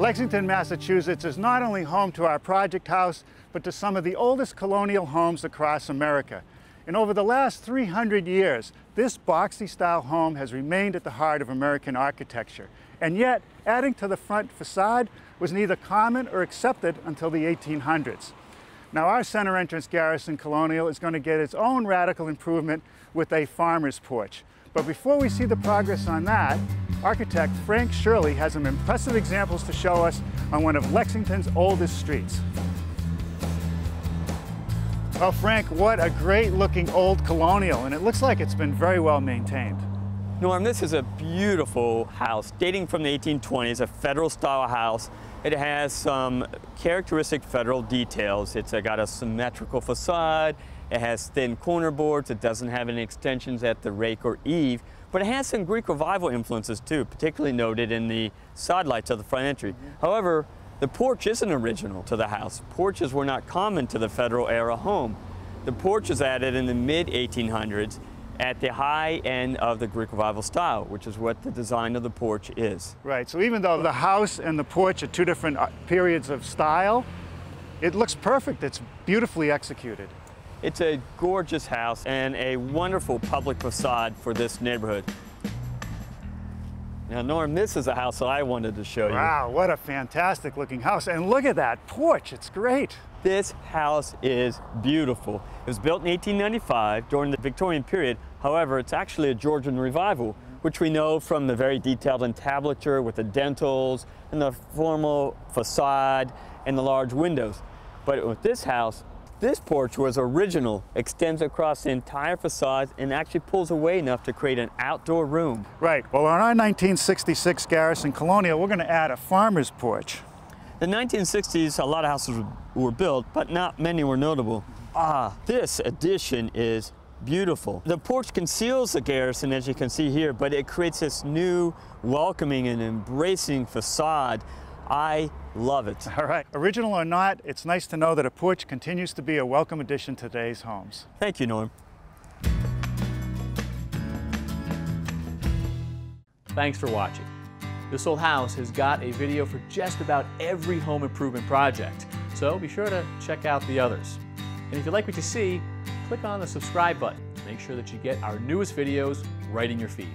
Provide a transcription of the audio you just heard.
Lexington, Massachusetts is not only home to our project house, but to some of the oldest colonial homes across America. And over the last 300 years, this boxy style home has remained at the heart of American architecture. And yet, adding to the front facade was neither common or accepted until the 1800s. Now our center entrance Garrison Colonial is going to get its own radical improvement with a farmer's porch. But before we see the progress on that, architect Frank Shirley has some impressive examples to show us on one of Lexington's oldest streets. Well, Frank, what a great looking old colonial, and it looks like it's been very well maintained. Norm, this is a beautiful house dating from the 1820s, a federal style house. It has some characteristic federal details. It's got a symmetrical facade, it has thin corner boards, it doesn't have any extensions at the rake or eave, but it has some Greek revival influences too, particularly noted in the side lights of the front entry. Mm -hmm. However, the porch isn't original to the house. Porches were not common to the federal era home. The porch was added in the mid 1800s at the high end of the Greek Revival style, which is what the design of the porch is. Right, so even though the house and the porch are two different uh, periods of style, it looks perfect. It's beautifully executed. It's a gorgeous house and a wonderful public facade for this neighborhood. Now, Norm, this is a house that I wanted to show you. Wow, what a fantastic looking house. And look at that porch, it's great. This house is beautiful. It was built in 1895 during the Victorian period. However, it's actually a Georgian revival, which we know from the very detailed entablature with the dentils and the formal facade and the large windows. But with this house, this porch was original, extends across the entire facade and actually pulls away enough to create an outdoor room. Right, well on our 1966 Garrison Colonial, we're gonna add a farmer's porch. In the 1960s, a lot of houses were built, but not many were notable. Ah, this addition is beautiful. The porch conceals the garrison, as you can see here, but it creates this new, welcoming and embracing facade I love it. All right, original or not, it's nice to know that a porch continues to be a welcome addition to today's homes. Thank you, Norm. Thanks for watching. This Old House has got a video for just about every home improvement project, so be sure to check out the others. And if you like what you see, click on the subscribe button to make sure that you get our newest videos right in your feed.